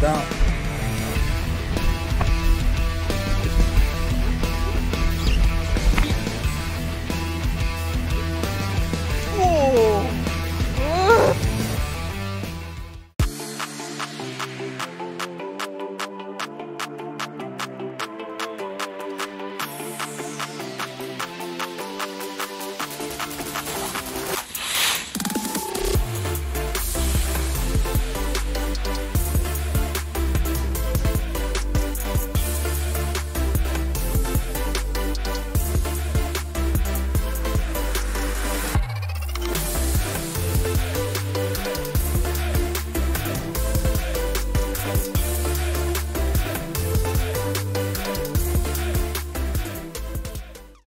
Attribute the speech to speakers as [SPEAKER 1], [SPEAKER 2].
[SPEAKER 1] Down.